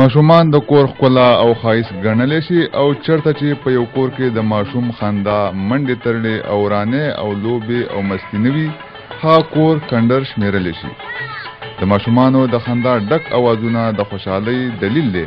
ماشومان د کور ښکلا او خایس ګڼل شي او چرته چې په یو کور کې د ماشوم خندا منډې ترلې او رانه او لوبې او مستی نوي ها کور کندر شمیرل شي د ماشومانو د خندا ډک اوازونه د خوشحالۍ دلیل دی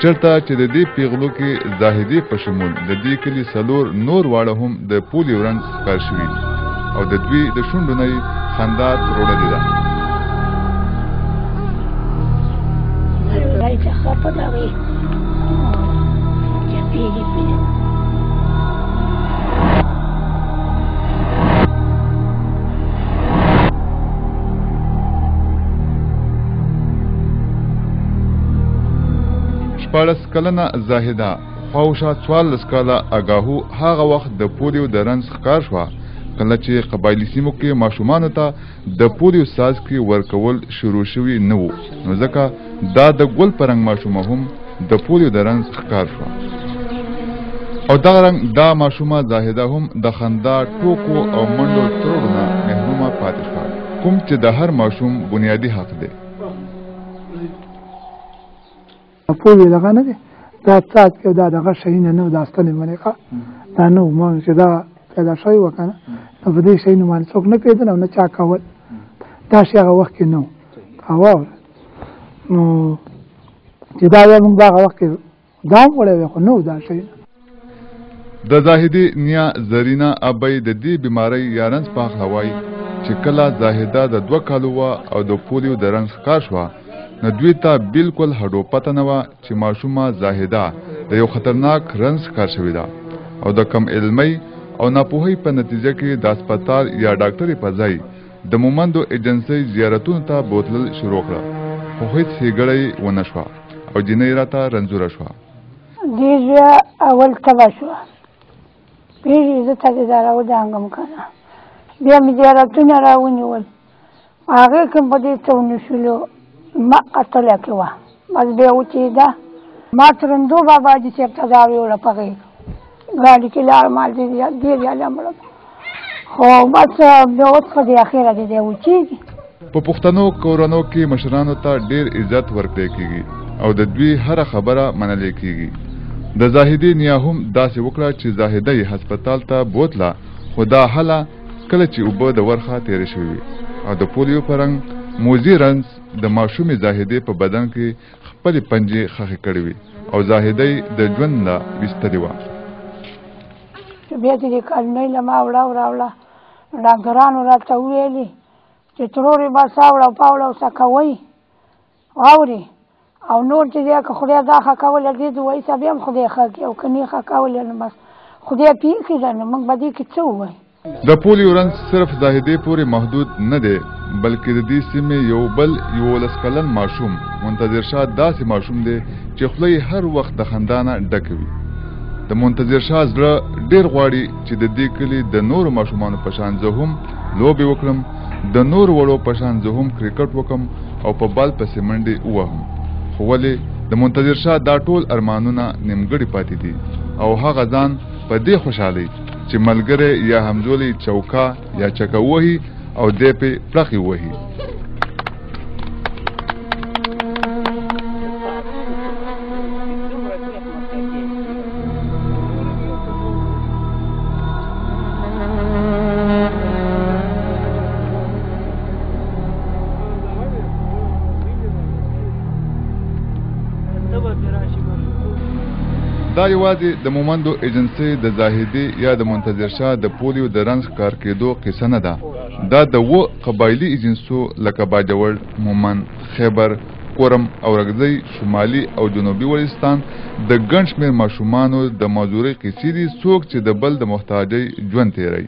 چرته چې د دې پیغلو کې زاهدی په شمول د دې کلی سلور نور واړه هم د پولی ورنګ ښکار شوي او د دوی د شونډو نه خندا تروړه دي ده خپه دا وي چې پیږي پیږي شپاړس کلنه زاهده خواوشا څوارلس کاله اګاهو هغه وخت د پولیو د رنځ ښکار شوه کله چې قبایلي سیمو کې ماشومانو ته د پولیو څاڅکي ورکول شروع شوي نه وو نو ځکه دا د ګل په رنګ ماشومه هم د پولیو د رنځ ښکار شوه او دغه رنګ دا ماشومه زاهده هم د خندا ټوکو او منډو ترور نه محرومه پاتې شوه کوم چې د هر ماشوم بنیادي حق دی په دې لغه نه دا څات کې دا دغه شي نه نو داستانې باندې ښه دا نو مونږ چې دا پیدا شوی وکنه نو په دې شي نو باندې څوک نه پیدا نه چا کول دا شي هغه وخت کې نو او نو چې دا یو موږ هغه وخت کې دا وړه وي خو نو دا شي د زاهدی نیا زرینا ابي د دې بيمارۍ یارنس پاخ هواي چې کله زاهده د دوه کالو وا او د پولیو د رنګ ښکار شوه نو دوی ته بالکل هډو پته نه وه چې ماشومه زاهده د یو خطرناک رنګ ښکار شوې ده او د کم علمۍ او ناپوهۍ په نتیجه کې د هسپتال یا ډاکټرې په ځای د مومندو ایجنسۍ زیارتونو ته بوتلل شروع کړه خو هیڅ ښېګړه یې ونه شوه او جینۍ راته رنځوره شوه دې زویه اول تبه شوه پرېږدي زه ته دې دا راودانګم که نه بیا مې زیارتونه راونیول هغې کې په دې څه ونه شولو ما قتله کې وه بس بې وچېده ما ترندو بابا جي چېرته دا ویوړه په غېږ ګاډي کې لاړ ما دې دې ځاله مړم خو بس بیا اوس خو دې اخره دې دی وچېږي په پښتنو کورنو کې مشرانو ته ډېر عزت ورکړی کېږي او د دوی هره خبره منلې کېږي د زاهدې نیا هم داسې وکړه چې زاهده یې هسپتال ته بوتله خو دا هله کله چې اوبه د ورخه تېرې شوې او د پولیو په رنګ موزي رنځ د ماشومې زاهدې په بدن کې خپلې پنجې خخې کړې وي او زاهده یې د ژوند نه ویستلې وه بیا دې کلمې له ما وړه وراوړه ډاکټرانو راته وویلې چې ترور یې بس اوړه او پاوړه او څه کوئ واوري او نور چې دی که خدای دا ښه کوله دې دوایي ته بیا هم خدای ښه کړي او که نه ښه کوله نو بس خدای پېښې ده نو موږ به دې کې څه ووایو د پولي ورنس صرف زاهدې پورې محدود نه دی بلکې د دې سیمې یو بل یولس کلن ماشوم منتظر شاه داسې ماشوم دی چې خوله یې هر وخت د خندا نه ډکه وي د منتظر شاه زړه ډېر غواړي چې د دې کلي د نورو ماشومانو په شان زه هم لوبې وکړم د نور وړو په شان زه هم کرکټ وکم او په بال پسې منډې ووهم خو ولې د منتظر شاه دا ټول ارمانونه نیمګړي پاتې دي او هغه ځان په دې خوشحالي چې ملګری یا همزولی چوکا یا چکه وهي او دی پې پړخې وهي دا یوازې د مومندو ایجنسۍ د زاهدي یا د منتظر شاه د پولیو د رنځ ښکار کېدو قصه نه ده دا د و قبایلي ایجنسو لکه باجوړ مومند خیبر کورم او رګزۍ شمالي او جنوبي ولستان د ګڼ شمېر ماشومانو د مزورۍ قصې دي څوک چې د بل د محتاجۍ ژوند تېروي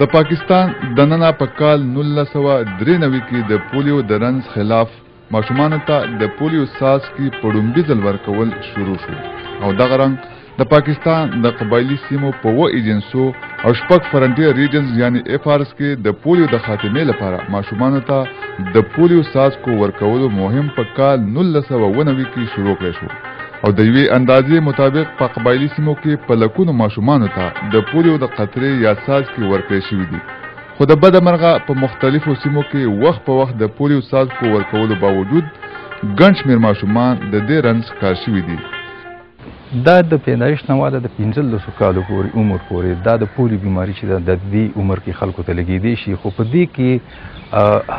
د پاکستان د ننا په کال 1993 کې د پولیو د رنز خلاف ماشومان ته د پولیو ساز کی پړومبي ځل ورکول شروع شو او دغه رنګ د پاکستان د قبایلی سیمو په و ایجنسو او شپږ فرنټیر ریجنز یعنی اف آرز کې د پولیو د خاتمې لپاره ماشومانو ته د پولیو سازکو ورکولو مهم په کال 1990 کې شروع کړی شو او د یوې اندازې مطابق په قبایلی سیمو کې په لکونو ماشومانو ته د پولیو د قطرې یا سازکې ورکړی شوي دي خو د بده مرغه په مختلفو سیمو کې وخت په وخت د پولیو سازکو ورکولو باوجود ګڼ شمېر ماشومان د دې رنځ ښکار شوي دي دا د پیدایښت نه واده د 15 کالو پورې عمر پورې دا د پولی بیماری چې د دې عمر کې خلکو ته لګیدې شي خو په دې کې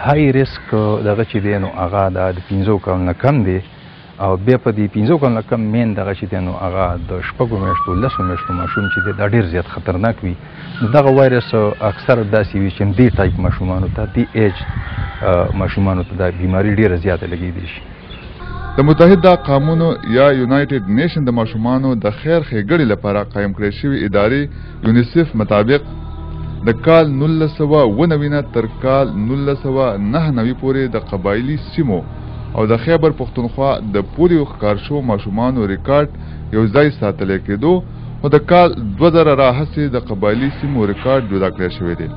های ریسک دغه چې دی نو هغه دا د 15 کال نه کم دی او بیا په دې 15 کال نه کم مین دغه چې دی نو هغه د شپږو میاشتو لسو میاشتو ماشوم چې دا ډیر زیات خطرناک وي دغه وایرس اکثر داسې وي چې دې ټایپ ماشومانو ته دې ایج ماشومانو ته دا بیماری ډیره زیاته لګیدې شي د متحده قامونو یا یونایټډ نیشن د ماشومانو د خیر ښېګړې لپاره قایم کړی شوی ادارې یونیسف مطابق د کال 1990 نه تر کال 1999 پورې د قبایلی سیمو او د خیبر پښتونخوا د پولیو ښکار شو ماشومانو ریکارډ یو ځای ساتلی کېدو او د کال 2000 راهسې د قبایلی سیمو ریکارډ جدا کړی شوی دی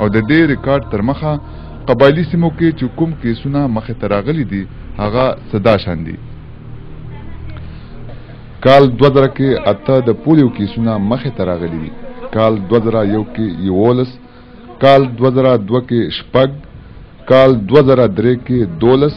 او د دې ریکارډ تر مخه قبایلي سیمو کې چې کوم کیسونه مخې ته راغلي دي هغه څه دا شان دي کال 2000 کې اته د پولیو کیسونه مخې ته راغلي دي کال 2001 کې یولس کال 2002 کې شپږ کال 2003 کې دولس